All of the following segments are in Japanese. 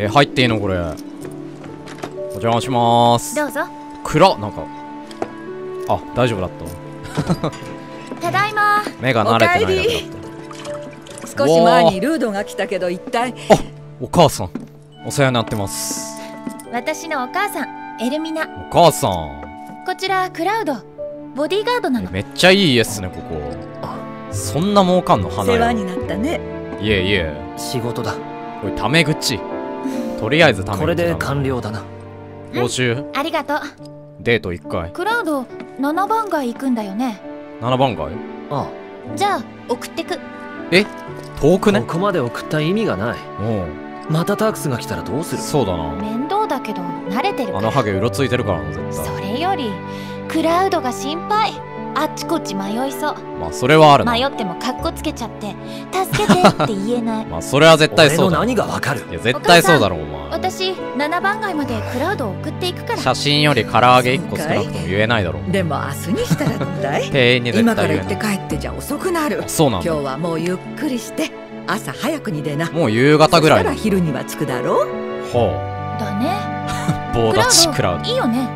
えー、入っていいのこれ。お邪魔します。どうぞ。暗っなんか。あ大丈夫だった。ただいま。目が慣れてないだけだっ少し前にルードが来たけど一体。たお母さん。お世話になってます。私のお母さんエルミナ。お母さん。こちらクラウド。ボディーガードなの。えめっちゃいい家っすねここ。そんな儲かんの？花屋世話になったね。いえいえ。仕事だ。これタメ口とりあえずタメ口これで完了だな。報酬ありがとう。デート1回。クラウド7番街行くんだよね。7番街？あじゃあ送ってく。遠くね？ここまで送った意味がない。うん。またタークスが来たらどうする？そうだな。面倒だけど慣れてるから。あのハゲうろついてるからな絶対。それよりクラウドが心配あっちこっち迷いそう。まあそれはあるな。迷ってもカッコつけちゃって助けてって言えない。まあそれは絶対そうだ。何がわかる？いや絶対そうだろお前。私7番街までクラウドを送っていくから。写真より唐揚げ1個少なくとも言えないだろ。でも明日にしたらどうだい？店員に絶今から対言えない行って帰ってじゃ遅くなる。そうなんだ今日はもうゆっくりして朝早くに出な。もう夕方ぐらいだそしたら昼には着くだろう？はだね。あ棒立ちクラウドいいよね。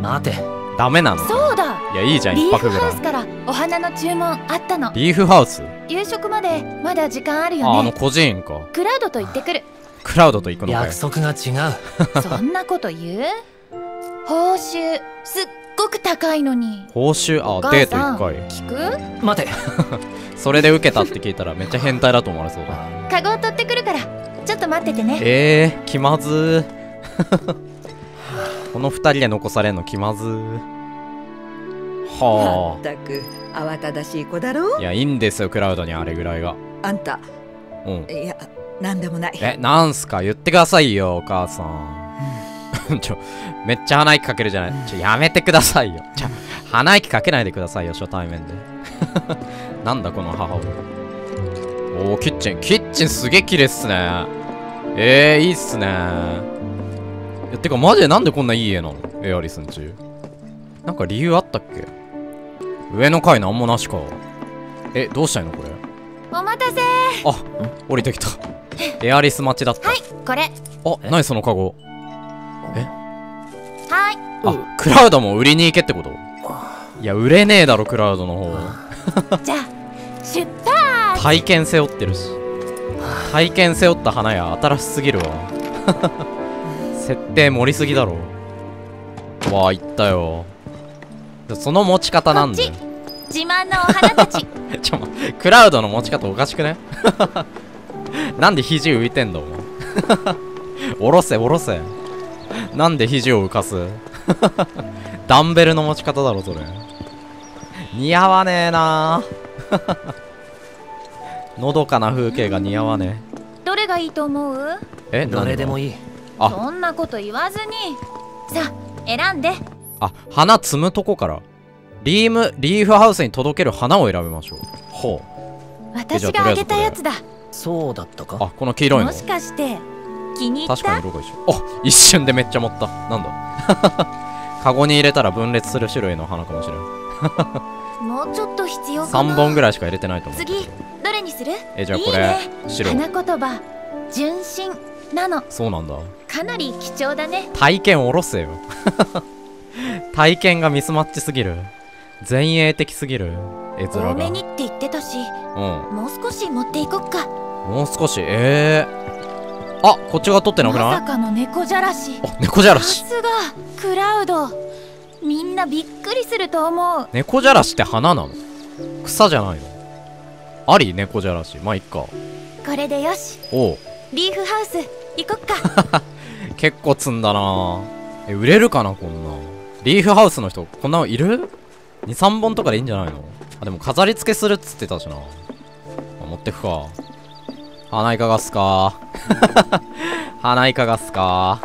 待てダメなの。そうだ。いやいいじゃんリー一泊ぐらい。フハウスからお花の注文あったの。リーフハウス？夕食までまだ時間あるあよね。あの孤児院か。クラウドと行ってくる。クラウドと行くのかよ。約束が違う。そんなこと言う？報酬すっごく高いのに。報酬？あ母デートさん1回。聞く？待て。それで受けたって聞いたらめっちゃ変態だと思われそうだ。カゴを取ってくるから。ちょっと待っててね。えー、気まずーこの二人で残されんの気まず。ーまはったく慌ただしい子だろ？あいやいいんですよクラウドにあれぐらいが。あんた。うん。いやなんでもない。えなんすか？言ってくださいよお母さん。ちょめっちゃ鼻息かけるじゃない？ちょやめてくださいよ。ちょ。鼻息かけないでくださいよ初対面で。なんだこの母親。おーキッチン。キッチンすげえ綺麗っすね。えー、いいっすねいやてかマジでなんでこんないい家なの？エアリスんちなんか理由あったっけ？上の階なんもなしか。えどうしたいのこれ？お待たせ。あ降りてきた。エアリス待ちだった、はいこれ。あ、え？何そのカゴ？はい。あ、クラウドも売りに行けってこと？いや、売れねえだろ、クラウドの方。じゃあ出発。体験背負ってるし。体験背負った花屋新しすぎるわ設定盛りすぎだろ。わあ、行ったよ。でその持ち方なんだよ自慢のお花たち。ちょ、まクラウドの持ち方おかしくね？なんで肘浮いてんだお前。下ろせ下ろせ。なんで肘を浮かす？ダンベルの持ち方だろそれ。似合わねえな。のどかな風景が似合わねどれがいいと思う？ええいい誰でもいい。あそんなこと言わずに。さあ選んで。あ花摘むとこから。リームリーフハウスに届ける花を選びましょう。ほう。私があげたやつだ。そうだったか。あこの黄色いの。もしかして気に入っ確かにた色が一緒あ一瞬でめっちゃ持った。なんだ。カゴに入れたら分裂する種類の花かもしれん。もうちょっと必要かな。3本ぐらいしか入れてないと思う次どれにする？えじゃあこれいいね。白。花言葉。純真なの。そうなんだ。かなり貴重だね。体験おろせよ。体験がミスマッチすぎる。前衛的すぎる。絵面が。多めにって言ってたし。うん。もう少し持っていこっか。もう少し？えー、あこっち側取ってなくない？まさかの猫じゃらし。あ猫じゃらさしすが。クラウド。みんなびっくりすると思う。猫じゃらしって花なの？草じゃないの？あり猫じゃらし。まあいっか。これでよし。おう。リーフハウス行こっか。結構積んだな。え売れるかなこんな。リーフハウスの人こんなのいる ?23 本とかでいいんじゃないの？あでも飾り付けするっつってたしな。あ持ってくか。花いかがっすか？花いかがっすか？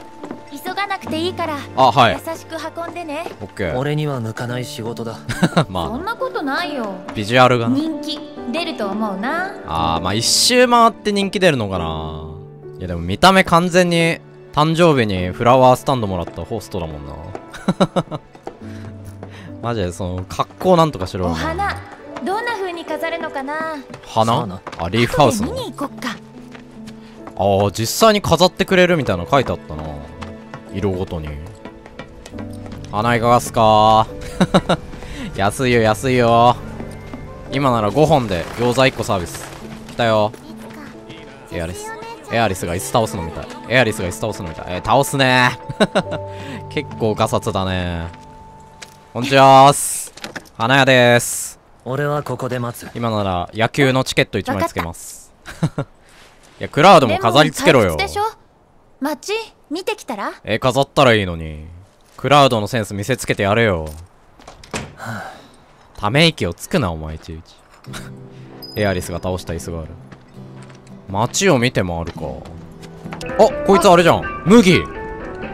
急がなくていいからあはい。優しく運んでね。オッケー。俺には向かない仕事だ。まあ。そんなことないよ。ビジュアルがな。人気出ると思うな。あーまあ一周回って人気出るのかないやでも見た目完全に誕生日にフラワースタンドもらったホストだもんな。マジでその格好なんとかしろよお花どんな風に飾るのかな？花？さあリーフハウスの？見に行こっか。ああ実際に飾ってくれるみたいなの書いてあったな。色ごとに。花いかがっすか？安いよ安いよ。今なら5本で餃子1個サービス。来たよ。エアリスエアリスが椅子倒すのみたい。エアリスが椅子倒すのみたい。えー、倒すね。結構ガサツだね。こんにちはーす花屋です。俺はここで待つ。今なら野球のチケット1枚つけます。いやクラウドも飾りつけろよ。でしょ？街見てきたら？えー飾ったらいいのに。クラウドのセンス見せつけてやれよ。ため息をつくなお前いちいち。エアリスが倒した椅子がある街を見て回るか。あこいつあれじゃん。麦お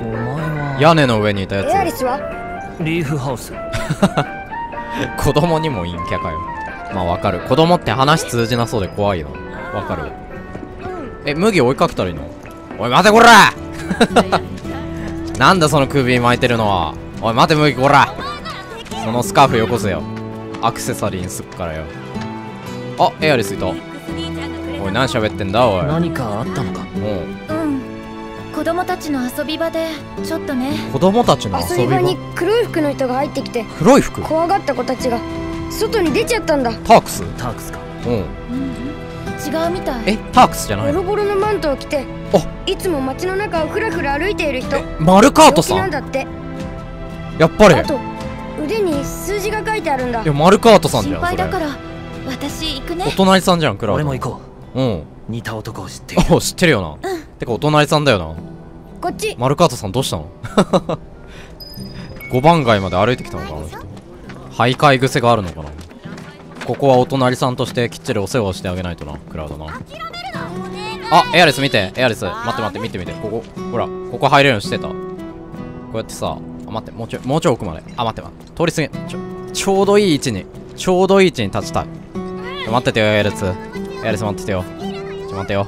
前は。屋根の上にいたエアやリスは？リーフハウス。つ 子供にも陰キャかよ。まあわかる。子供って話通じなそうで怖いなわかるえ麦追いかけたらいいの？おい待てこら！なんだその首巻いてるのは。おい待て麦こら！そのスカーフよこせよ。アクセサリーにすっからよ。あエアリスいたおい何喋ってんだおい。何かあったのか？もううん。子供たちの遊び場でちょっとね。子供たちの遊び場？に黒い服の人が入ってきて黒い服？怖がった子たちが外に出ちゃったんだ。タークス？タークスか。うん。うんうん。違うみたい。えタークスじゃないの？ボロボロのマントを着てあ。いつも街の中をふらふら歩いている人。えマルカート病気なさんんだって。やっぱり。あと腕に数字が書いてあるんだ。いやマルカートさんじ心ゃんそれ配だから私行くねお隣さんじゃんクラウド俺も行こうん。う似た男を知っている。お知ってるよな、てかお隣さんだよな。こっち。マルカートさんどうしたの？5番街まで歩いてきたのかあの人。徘徊癖があるのかな。ここはお隣さんとしてきっちりお世話をしてあげないとなクラウドな。あエアリス見て。エアリス。待って待って見て見て。ここほらここ入れるようにしてた。こうやってさあ待って。もうちょいもうちょい奥まで。あ待って待って。通り過ぎちょちょうどいい位置にちょうどいい位置に立ちたい。待っててよエアリスエアリス待っててよ。ちょ待ってよ。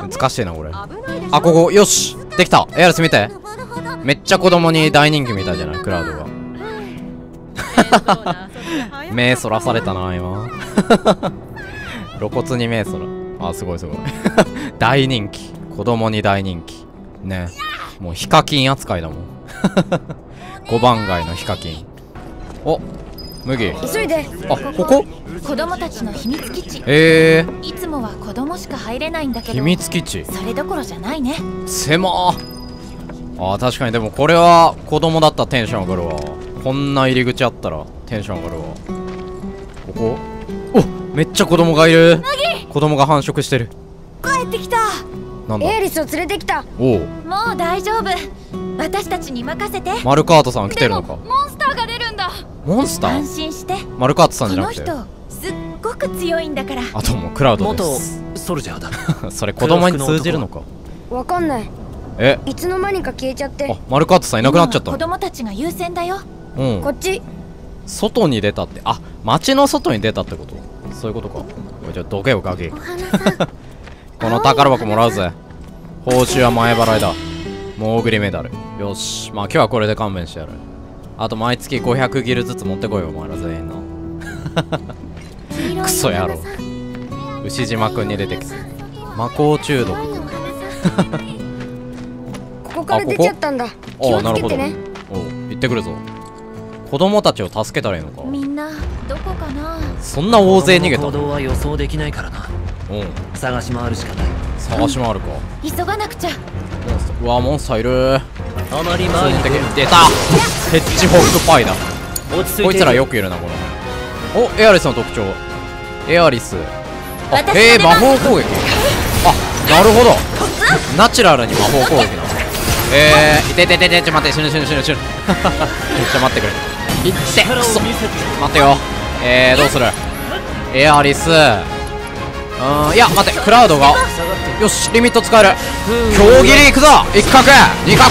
難しいなこれ。あここよし。できた。エアリス見て。めっちゃ子供に大人気みたいじゃないクラウドが。目そらされたな今。露骨に目そらあすごいすごい。大人気。子供に大人気。ね。もうヒカキン扱いだもん。5番街のヒカキン。お麦急いで。あここ？子供たちの秘密基地。え。ー、いつもは子供しか入れないんだけど。秘密基地？それどころじゃないね。狭ーあー確かに。でもこれは子供だったらテンション上がるわ。こんな入り口あったらテンション上がるわ。ここ？おめっちゃ子供がいる。子供が繁殖してる。帰ってきた。なんだ？エアリスを連れてきた。おう。もう大丈夫。私たちに任せて。マルカートさん来てるのか。モンスターが出モンスタ安ー心して。マルカートさんこじゃなくて？の人すっごく強いんだから。あともうクラウドで元すソルジャーだ。それ子供に通じるのか？わかんない。え？いつの間にか消えちゃっあて。マルカートさんいなくなっちゃった子の供たちが優先だよ。うん。こっち。外に出たって？あ街の外に出たってこと？そういうことか。じゃあどけよガキこの宝箱もらうぜ。報酬は前払いだ。モーグリメダル。よし。まあ今日はこれで勘弁してやるあと毎月500ギルずつ持ってこいよお前ら全員の。クソ野郎。牛島くんに出てきた。魔法中毒。ここから出ちゃったんだ。気をああなるほど。つけてねおう行ってくるぞ。子供たちを助けたらいいのか。みんなどこかな？そんな大勢逃げたの？行動は予想できないからな。う。ん探し回るしかない。探し回るか。急がなくちゃ。モンスターうわモンスターいるあまり前に出た。ヘッジホッグパイだ。落ち着いて。こいつらよくいるなこれおエアリスの特徴。エアリス。あえ魔出ます。法攻撃。あなるほど。ナチュラルに魔法攻撃なの。えー、いててててちょ待って死ぬ死ぬ死ぬ死ぬ。ちょ待ってくれ。いってくそ待ってよ。えー、どうする？エアリス。うーんいや待ってクラウドが。よしリミット使える。強切りいくぞ。一角二角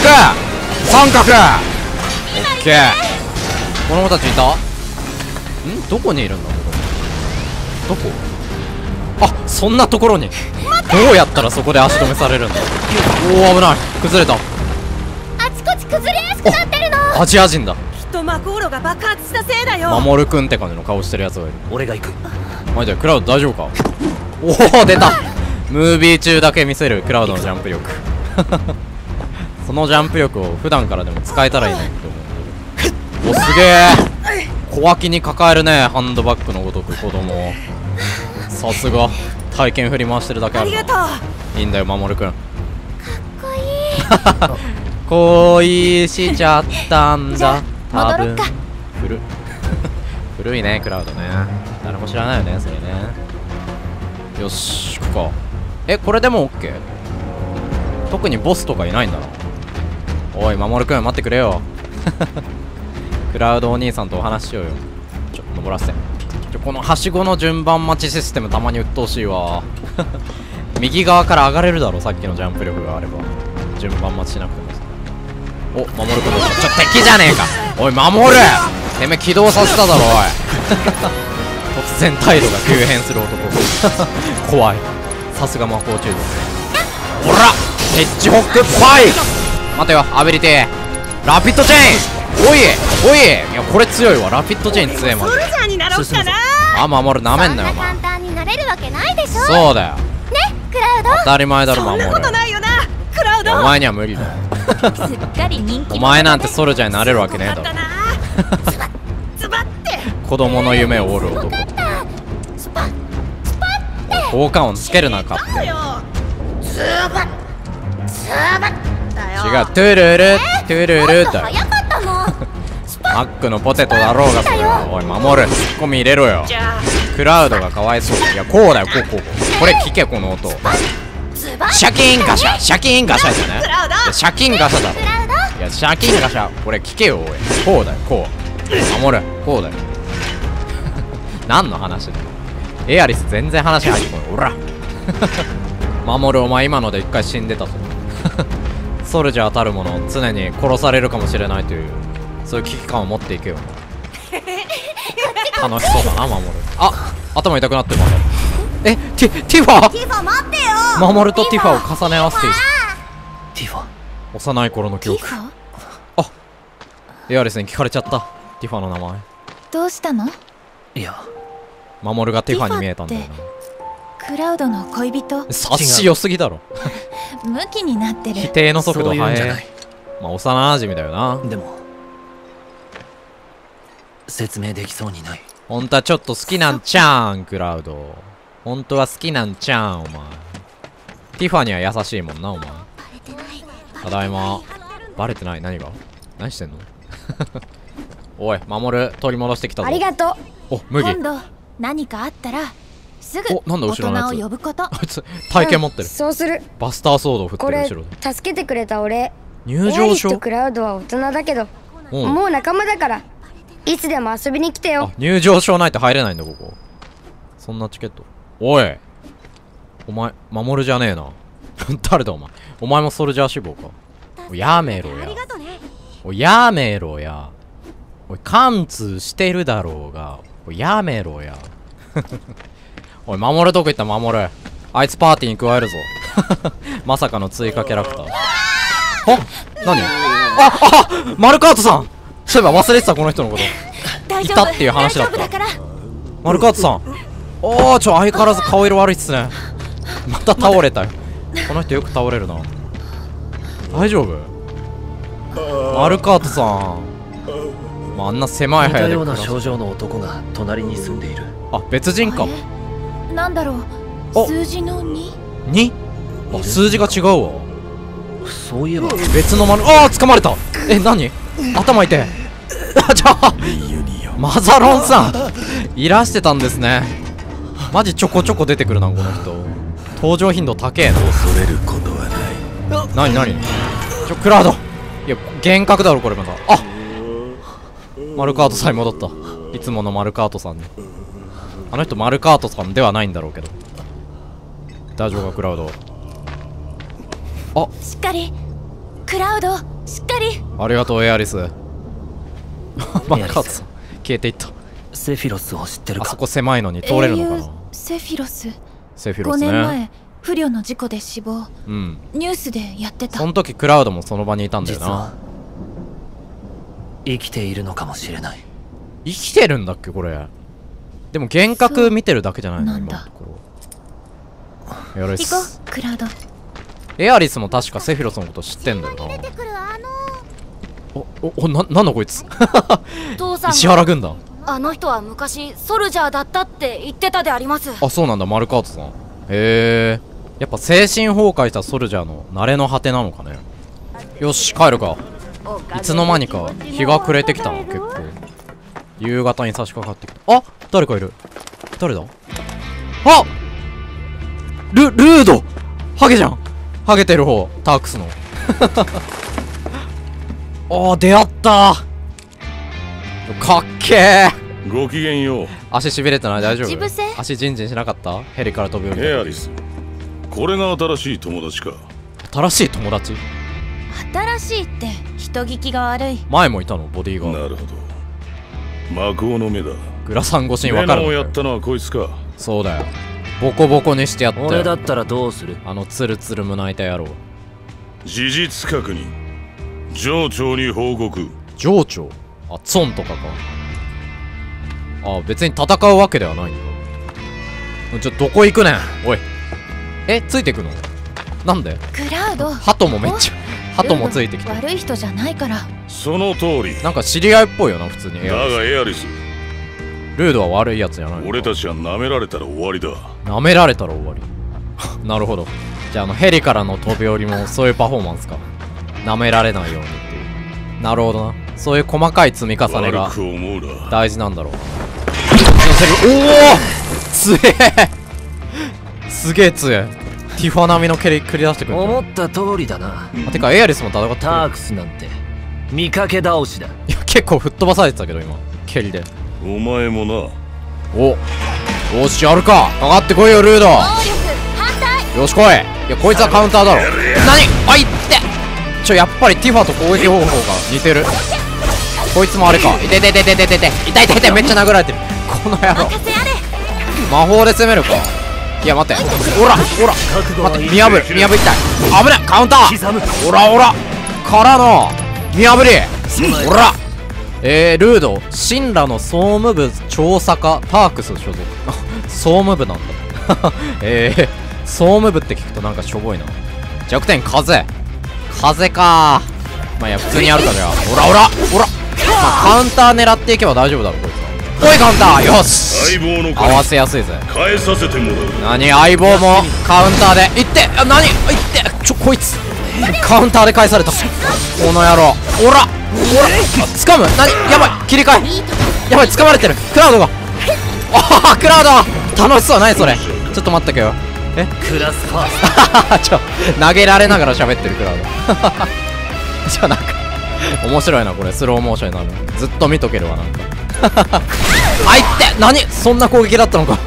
三角オッケー。子供たちいた？ん？どこにいるんだ？ここどこ？あそんなところに。どうやったらそこで足止めされるんだ？おお危ない。崩れた。あちこち崩れやすくなってるの。アジア人だ。きっとマコーロが爆発したせいだよ。守るくんって感じの顔してるやつがいる。俺が行く。マジでクラウド大丈夫か？おお出た。ムービー中だけ見せるクラウドのジャンプ力そのジャンプ力を普段からでも使えたらいいなって思う。おすげえ。小脇に抱えるねハンドバッグのごとく子供を。さすが。体験振り回してるだけあるいいんだよ守くん 恋しちゃったんだ。戻ろっか。古 古いねクラウドね。誰も知らないよねそれね。よし行こうか。えこれでも OK? 特にボスとかいないんだなおい守くん待ってくれよ。クラウドお兄さんとお話ししようよ。ちょっと登らせ。てちょこのはしごの順番待ちシステムたまに鬱陶しいわ。右側から上がれるだろさっきのジャンプ力があれば。順番待ちしなくてもお守ることちょ敵じゃねえか。おい守る。てめえ起動させただろおい。突然態度が急変する男。怖い。さすが魔法中毒。ほらヘッジホックパイ待てよアビリティ。ラピッドチェーン。おいおい。いやこれ強いわ。ラピッドチェーン強いマジで。ジャーになろうかな。あ守るなめんなよお前簡単になれるわけないでしょ。そうだよ。ねクラウ当たり前だろ守るそんなことないよなクラウド。お前には無理だ。すっかり人気お前なんてソルジャーになれるわけねえだろ。子供の夢を折る男効果音つけるな勝違う。トゥルルトゥルルだ。よ マックのポテトだろうがそれは。おい守る。ツッコミ入れろよ。クラウドがかわいそう。だいやこうだよこうこうこう。これ聞けこの音。シャキーンガシャ。シャキーンガシャじゃねい？やシャキーンガシャだろ。いやシャキーンガシャ。これ聞けよおい。こうだよこう。守る。こうだよ。何の話だよ。エアリス全然話入ってこない。おら。守るお前今ので一回死んでたぞソルジャーたるもの常に殺されるかもしれないというそういう危機感を持っていけよ楽しそうだな守る。あ頭痛くなってるまだえティティファティファ待ってよ。守るとティファ。を重ね合わせていいティファ。幼い頃の記憶。ティファ？エアリスに聞かれちゃった。ティファの名前。どうしたの？いや。守るがティファに見えたんだよクラウドの恋人？な察し良すぎだろ ムキになって否る定の速度速えじゃない。まあ幼馴染だよな。でも説明できそうにない。本当はちょっと好きなんちゃうんクラウド。本当は好きなんちゃうんお前。ティファには優しいもんなお前。ただいま。バレてない？何が？何してんの？おい守る。取り戻してきたぞ。ありがとう。お麦。今度何かあったらすぐおなんだ大後ろの呼ぶこと。あいつ体験持ってる。うんそうする。バスターソードを振ってる後ろで。助けてくれた俺。入エアリスと場証クラウドは大人だけど。うん。もう仲間だから。いつでも遊びに来てあよ入場証ないと入れないんだここ。そんなチケット。おい。お前守るじゃねえな。誰だお前。お前もソルジャー志望か。おいやめろや。おいやめろや。おい貫通してるだろうが。おいやめろや おい守るどこ行った守る。あいつパーティーに加えるぞ。まさかの追加キャラクター。あ何？ああマルカートさん！そういえば忘れてたこの人のこと。大丈夫。いたっていう話だった。大丈夫だから。マルカートさん。おーちょ相変わらず顔色悪いっすね。また倒れたよ。この人よく倒れるな。大丈夫？マルカートさん、まあ、あんな狭い似たような部屋で暮らす。症状の男が隣に住んでいる。あ別人かなんだろお。う数字の 2? 2あ数字が違うわ。そういえば別のマルああ掴まれた。え何？頭痛い。あじゃあ。マザロンさん。いらしてたんですね。マジちょこちょこ出てくるなこの人。登場頻度高えな。恐れることはない。なになにちょクラウド。いや幻覚だろこれまた。あマルカートさんに戻った。いつものマルカートさんにあの人マルカートさんではないんだろうけど。大丈夫かクラウドしっかり。クラウドしっかり。ありがとうエアリス。マルカートさん。消えていった。セフィロスを知ってるか。あそこ狭いのに通れるのかな？セフィロス。5セフィロスね。年前不慮の事故で死亡。うん。ニュースでやってた。その時クラウドもその場にいたんだよな。実は生きているのかもしれない。生きてるんだっけこれでも幻覚見てるだけじゃないのそうなんだ今のところ。エアリ行こスうクラウド。エアリスも確かセフィロスのこと知ってんだよな。おおおななんだこいつ。父さん石原軍団。あの人は昔ソルジャーだったって言ってたであります。あそうなんだ。マルカートさん。へえやっぱ精神崩壊したソルジャーの慣れの果てなのかね。よし帰るか。いつの間にか日が暮れてきたな結構夕方に差し掛かってきた。あ誰かいる。誰だ？あルルード。ハゲじゃん。ハゲてる方。タークスの。あー出会った。かっけー。ごきげんよう。足しびれてない？大丈夫？足ジンジンしなかった？ヘリから飛び降り。たエアリス。これが新しい友達か。新しい友達？新しいって人聞きが悪い。前もいたの？ボディーガー。ドなるほど魔法の目だ。グラサン越しに目分かる。のをやったのはこいつか。そうだよ。ボコボコにしてやったよ。俺だったらどうする？あのツルツル胸板野郎。事実確認。上長に報告。情緒？あツォンとかか。あ別に戦うわけではないんだ。ちょどこ行くねん？おい。えついてくの？なんで？クラウド。ハトもめっちゃハトもついてきた。悪い人じゃないから。その通り。なんか知り合いっぽいよな普通に。エだがエアリス。ルードは悪いやつじゃないの俺たちは舐められたら終わりだ。舐められたら終わり。なるほど。じゃああのヘリからの飛び降りもそういうパフォーマンスか。舐められないようにっていう。なるほどな。そういう細かい積み重ねが大事なんだろう。おお強え！すげえ強えティファ並みの蹴り繰り出してくる思った通りだな。あてかエアリスも戦ってタークスなんて見かけ倒しだ。いや結構吹っ飛ばされてたけど今蹴りで。お前もな。およしやるか。かかってこいよルード。暴力反対。よし来い。いやこいつはカウンターだろ。何？あいって。ちょやっぱりティファと攻撃方法が似てる。こいつもあれか。いててててててて痛い痛い痛いめっちゃ殴られてる。この野郎。魔法で攻めるかいや待って。ほらほら。待って見破る見破りたい。危ないカウンター。刻む。ほらほら。からの見破り。ほら。えー、ルード神羅の総務部調査課タークス所属。あ 総務部なんだ。えー、総務部って聞くとなんかしょぼいな。弱点風。風か。まあいや普通にやるかじゃあほらほらほら、まあ、カウンター狙っていけば大丈夫だろこいつはおいカウンター。よし。相棒の合金わせやすいぜ。返させてもらう。何？相棒もカウンターで。いって。あ何？いって。ちょこいつ。カウンターで返された。この野郎。おら。おら。あ掴む？何？やばい。切り替えやばい。掴まれてる。クラウドが。ああクラウド。楽しそう。何それ？ちょっと待ったけどえ？クラスファース ちょ投げられながら喋ってるクラウド。じゃあなんか面白いなこれ。スローモーションになるずっと見とけるわなんかあいって何？そんな攻撃だったのか。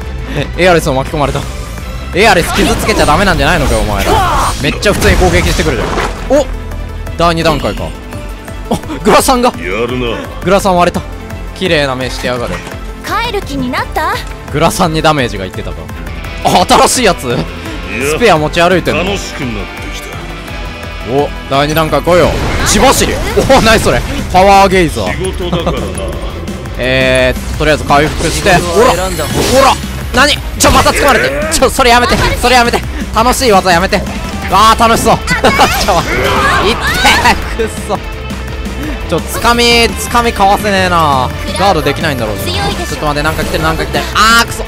エアリスを巻き込まれた。エアリス傷つけちゃダメなんじゃないのかよお前ら。めっちゃ普通に攻撃してくるじゃん。お！第2段階か。お！グラサンが。やるな。グラサン割れた。綺麗な目してやがる帰る気になった？グラサンにダメージがいってたかあ新しいやつ。いやスペア持ち歩いてんの。楽しくなってきた。お！第2段階来いよ。血走り。お何それ。パワーゲイザー。仕事だからなえー、とりあえず回復して。ほらほら。何？ちょまた掴まれて。ちょそれやめて。それやめて。楽しい技やめて。あー楽しそう。ちょいってくっそ。ちょつかみつかみかわせねえな。ガードできないんだろう。ちょっと待ってなんか来てるなんか来てる。あーくそ。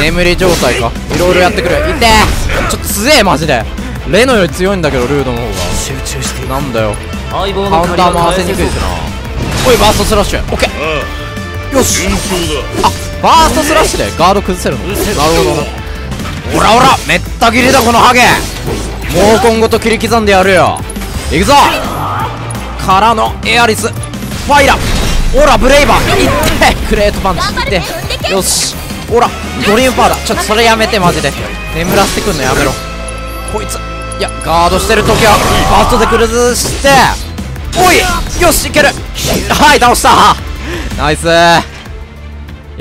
眠り状態か。いろいろやってくる。いってーちょっと強えマジで。レノより強いんだけどルードの方集中してが。なんだよ。カウンター回せにくいしなおいバーストスラッシュ。オッケー。あよし。あバーストスラッシュでガード崩せるの。なるほど。なほらほらめった切りだこのハゲ。毛根ごと切り刻んでやるよ。いくぞ。からのエアリス。ファイラ。ほらブレイバー。いってクレートパンチいって。よし。ほらドリームパウダーちょっとそれやめてマジで。眠らせてくんのやめろ。こいつ。いやガードしてる時はファーストで崩しておいよしいける。はい倒した。ナイス。いや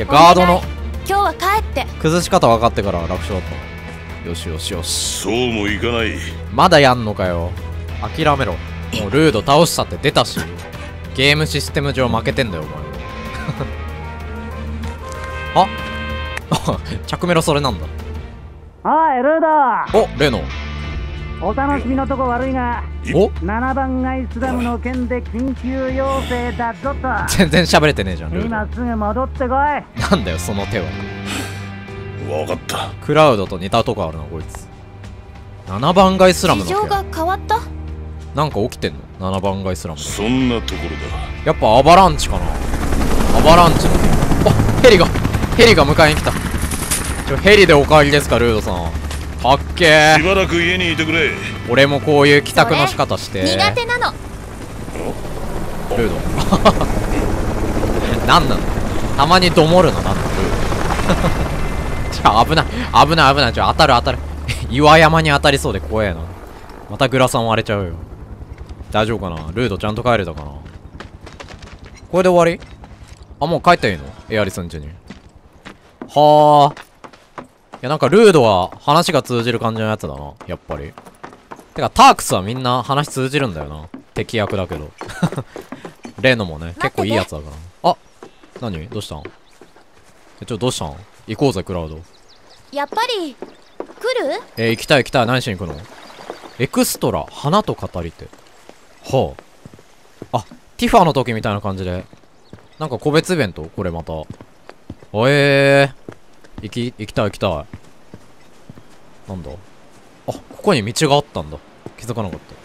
ガードの。今日は帰って。崩し方分かってから楽勝だった。よしよしよし。そうもいかない。まだやんのかよ。諦めろ。もうルード倒したって出たし。ゲームシステム上負けてんだよお前。あ 着メロそれなんだ。おいルーおレノドお楽しみのとこ悪いがお？7番街スラムの件で緊急要請だぞと。全然喋れてねえじゃんルー今すぐ戻ってこい。ドなんだよその手は。分かった。クラウドと似たとこあるなこいつ。7番街スラムの件。事情が変わった？なんか起きてんの？7番街スラムで。そんなところやっぱアバランチかな。アバランチの件。あヘリがヘリが迎えに来た。ちょヘリでお帰りですかルードさんかっけだしーばらく家にいてくれ。俺もこういう帰宅の仕方して。苦手なの。ルード。なんなの？たまにどもるの？なんなの？ルード。ちょ危ない。危ない危ない。ちょ当たる当たる。岩山に当たりそうで怖えな。またグラサン割れちゃうよ。大丈夫かな？ルードちゃんと帰れたかな？これで終わり？あもう帰っていいの？エアリスん家にはあいやなんかルードは話が通じる感じのやつだなやっぱり。てかタークスはみんな話通じるんだよな敵役だけど。レノもね結構いいやつだから。あ何？どうしたん？えちょどうしたん？行こうぜクラウド。やっぱり来る？えー行きたい行きたい。何しに行くの？エクストラ花と語り手。はあ。あティファの時みたいな感じで。なんか個別イベント？これまた。えー、行き行きたい行きたい。なんだ？あここに道があったんだ。気づかなかった。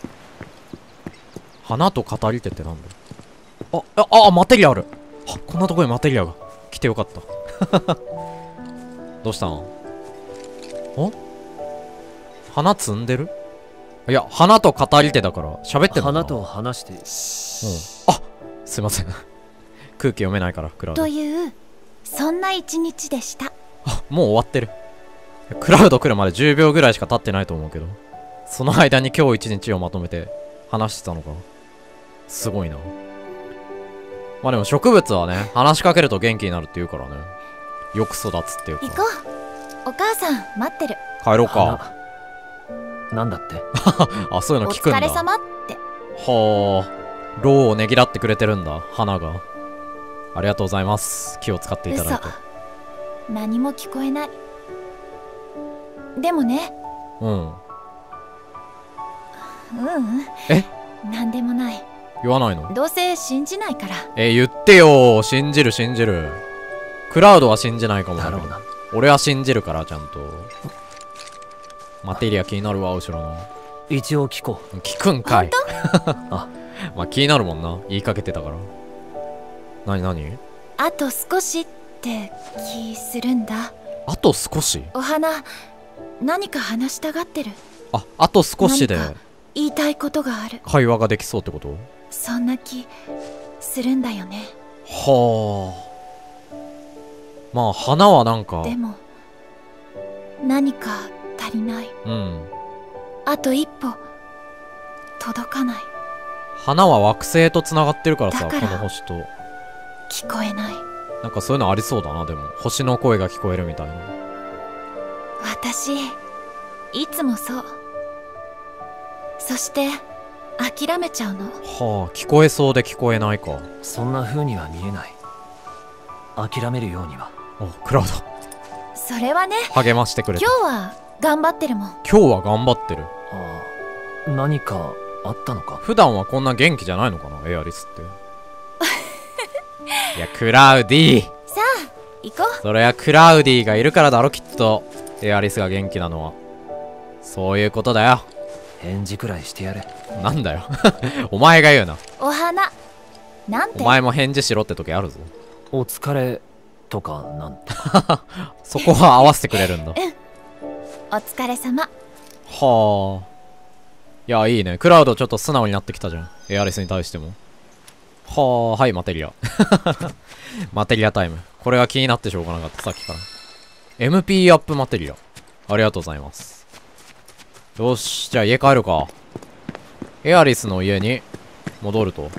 花と語り手ってなんだ？あああマテリアある。あこんなとこにマテリアが。来てよかった。どうしたん？お？花摘んでる？いや花と語り手だから喋ってんのかな？花と話して。うん。あすいません。空気読めないからクラウド。というそんな一日でしたあもう終わってる。クラウド来るまで10秒ぐらいしか経ってないと思うけど。その間に今日一日をまとめて話してたのかすごいな。まあでも植物はね話しかけると元気になるって言うからね。よく育つっていうか。行こう。お母さん待ってる。帰ろうか。花なんだって？あそういうのお聞くんだ。疲れ様って。はあ。ローをねぎらってくれてるんだ。花が。ありがとうございます。気を使っていただいて。嘘何も聞こえない。でもね。うん。ううん。え？何でもない。言わないの？どうせ信じないから。え言ってよ。信じる信じる。クラウドは信じないかも。だろうな俺は信じるからちゃんと。マテリア気になるわ後ろの。一応聞こ聞くんかい。あまあ気になるもんな。言いかけてたから。何何？あと少しって気するんだ。あと少し。お花何か話したがってる？ああと少しで。言いたいことがある。会話ができそうってこと？そんな気するんだよね。はあ。まあ花はなんか。でも何か足りない。うん。あと一歩届かない。花は惑星とつながってるからさこの星と。聞こえないなんかそういうのありそうだなでも。星の声が聞こえるみたいな。私いつもそう。そして諦めちゃうの。はあ聞こえそうで聞こえないか。うそんな風には見えない。諦めるようには。おクラウド。それはね励ましてくれた。今日は頑張ってるもん。今日は頑張ってる。ああ何かあったのか？普段はこんな元気じゃないのかなエアリスっていやクラウディさあ行こう。それはクラウディがいるからだろきっと。エアリスが元気なのは。そういうことだよ。返事くらいしてやれ。なんだよ。お前が言うな。お花。なんて？お前も返事しろって時あるぞ。お疲れとかなんと そこは合わせてくれるんだ。お疲れ様。はあ。いやいいね。クラウドちょっと素直になってきたじゃん。エアリスに対してもはあはいマテリア。マテリアタイム。これが気になってしょうがなかった。さっきから。MP アップマテリア。ありがとうございます。よしじゃあ家帰るか。エアリスの家に戻ると。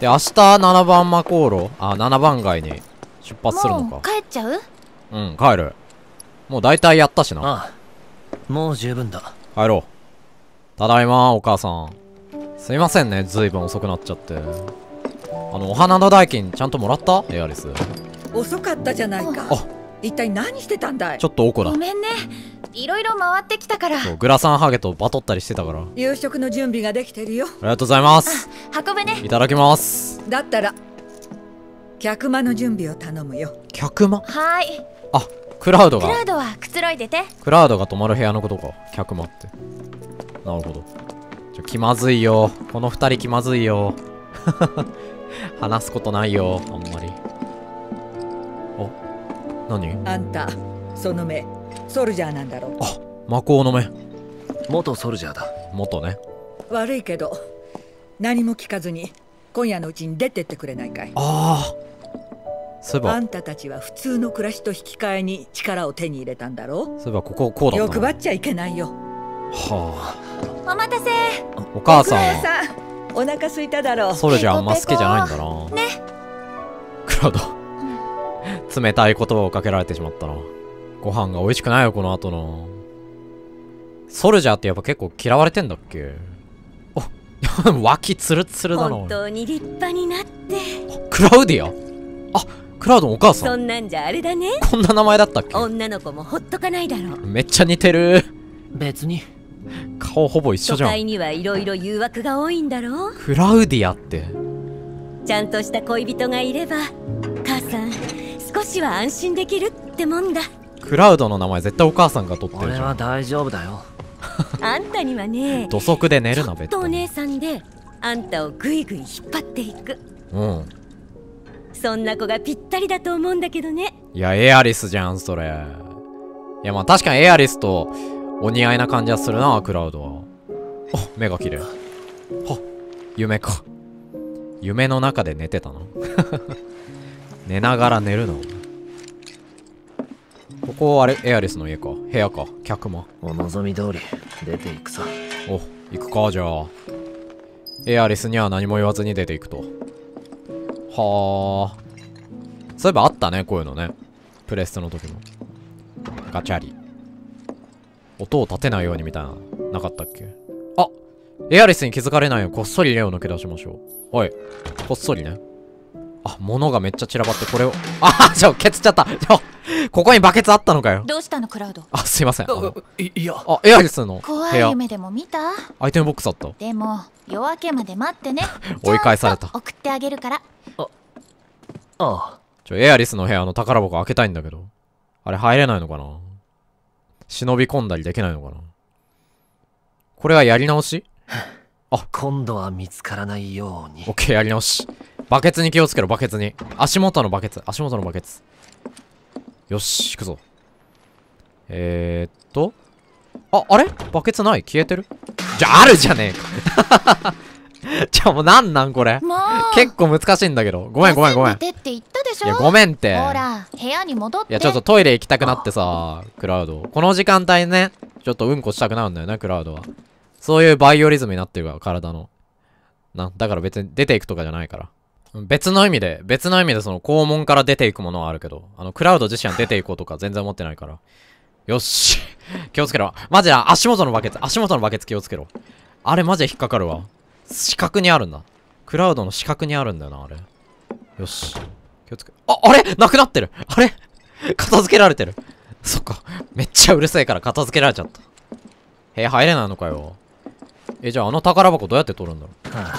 で明日7番マコーロあ7番街に出発するのもうか帰っちゃう？うん帰る。もう大体やったしな。ああもう十分だ。帰ろう。ただいまお母さんすいませんねずいぶん遅くなっちゃって。あのお花の代金ちゃんともらった？エアリス。遅かったじゃないか。あ。一体何してたんだい？ちょっとおこだ。ごめんね。いろいろ回ってきたから。そうグラサンハゲとバトったりしてたから。あり夕食の準備ができてるよ。がとうございます。運ぶね。いただきます。だったら客間の準備を頼むよ。客間？はい。あクラウドが。クラウドはくつろいでて。クラウドが泊まる部屋のことか。客間って。なるほどちょ気まずいよ。この二人気まずいよ。話すことないよあんまり。お何？あんたその目ソルジャーなんだろ？魔法の目。元ソルジャーだ。元ね。悪いけど何も聞かずに今夜のうちに出てってくれないかい？ああ。そういえば。あんたたちは普通の暮らしと引き換えに力を手に入れたんだろ？そういえばこここうだったな。欲張っちゃいけないよはお待たせ。あお母さんは？おさんお腹空いただろう。ソルジャーあんま好きじゃないんだな。ね。クラウド冷たい言葉をかけられてしまったな。ご飯が美味しくないよこの後の。ソルジャーってやっぱ結構嫌われてんだっけ？お 脇ツルツルだな本当に立派になって。クラウディア？あクラウドのお母さん？そんなんじゃあれだね。こんな名前だったっけ？女の子もほっとかないだろう。めっちゃ似てる。別に顔ほぼ一緒都じゃん。会にはいろいろ誘惑が多いんだろう？クラウディアって。ちゃんとした恋人がいれば母さん少しは安心できるってもんだ。クラウドの名前絶対お母さんが取ってる俺じゃん。は大丈夫だよ。あんたにはね土足で寝るなちょっベッドに。とお姉さんであんたをぐいぐい引っ張っていく。うん。そんな子がぴったりだと思うんだけどね。いやエアリスじゃんそれ。いやまあ確かにエアリスとお似合いな感じはするなクラウドは。お目が綺麗。は夢か。夢の中で寝てたの？寝ながら寝るの？ここあれエアリスの家か。部屋か。客間お望み通り出ていくさ。お行くかじゃあ。エアリスには何も言わずに出ていくと。はあ。そういえばあったねこういうのね。プレステの時も。ガチャリ音を立てないようにみたいななかったっけ？あエアリスに気づかれないよ。うにこっそり霊を抜け出しましょう。はいこっそりね。あ物がめっちゃ散らばってこれを。あちょケツっちゃった。ちょここにバケツあったのかよ。どうしたのクラウド？あすいません。あのいいや。あエアリスの怖部屋。い夢でも見た？アイテムボックスあった。でも夜明けまで待ってね。追い返された。送ってあげるから。ああ。ちょ、エアリスの部屋の宝箱開けたいんだけど。あれ入れないのかな？忍び込んだりできないのかな？これはやり直し？今度は見つからないようにオッケー、やり直し。バケツに気をつけろ、バケツに。足元のバケツ、足元のバケツ。よし、行くぞ。えー、っと。あ、あれ？バケツない？消えてる？じゃ、あるじゃねえか。じゃあもうなんなんこれ？もう結構難しいんだけど。ごめんごめんごめん。って言ったでしょ？いや、ごめんって。ほら部屋に戻っていや、ちょっとトイレ行きたくなってさ、クラウド。この時間帯ね、ちょっとうんこしたくなるんだよね、クラウドは。そういうバイオリズムになってるから、体の。な、だから別に出ていくとかじゃないから。別の意味で、別の意味でその肛門から出ていくものはあるけど、あの、クラウド自身は出ていこうとか全然思ってないから。よし。気をつけろ。マジで足元のバケツ、足元のバケツ気をつけろ。あれマジで引っかかるわ。四角にあるんだ。クラウドの四角にあるんだよな、あれ。よし。気をつけ。あ、あれ？なくなってるあれ？片付けられてる。そっか。めっちゃうるせえから片付けられちゃった。部屋入れないのかよ。え、じゃああの宝箱どうやって取るんだろう？はあ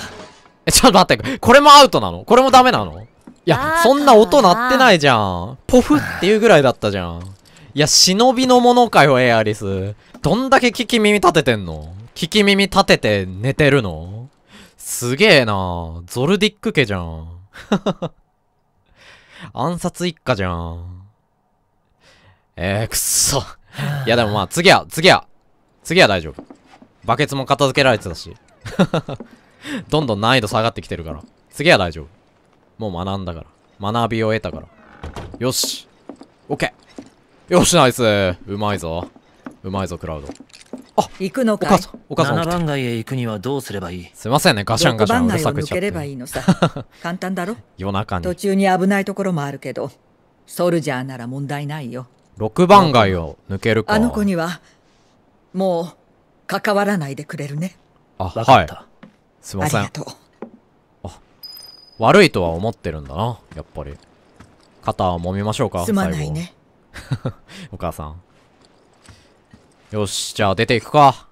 え、ちょっと待って。これもアウトなの？これもダメなの？いや、そんな音鳴ってないじゃん。ポフっていうぐらいだったじゃん。いや、忍びのものかよ、エアリス。どんだけ聞き耳立ててんの？聞き耳立てて寝てるの？すげえなゾルディック家じゃん。暗殺一家じゃん。えー、くっそ。いやでもまあ次は、次は、次は大丈夫。バケツも片付けられてたし。どんどん難易度下がってきてるから。次は大丈夫。もう学んだから。学びを得たから。よし。オッケー。よし、ナイス。うまいぞ。うまいぞ、クラウド。行くのかい？お母さん、お母さん7起きた。番街へ行くにはどうすればいい？すいませんね、ガシャンガシャンうる番街をさくしちゃっ抜ければいて。いのさ簡単だろ？夜中に途。中に危ないところもあるけどソルジャーなら問題ないよ6番街を抜けるか。あの子にはもう関わらないでくれるねあ、わかった、はい。すいません。ありがとう悪いとは思ってるんだな、やっぱり。肩を揉みましょうか。すまないね最後。お母さん。よしじゃあ出ていくか。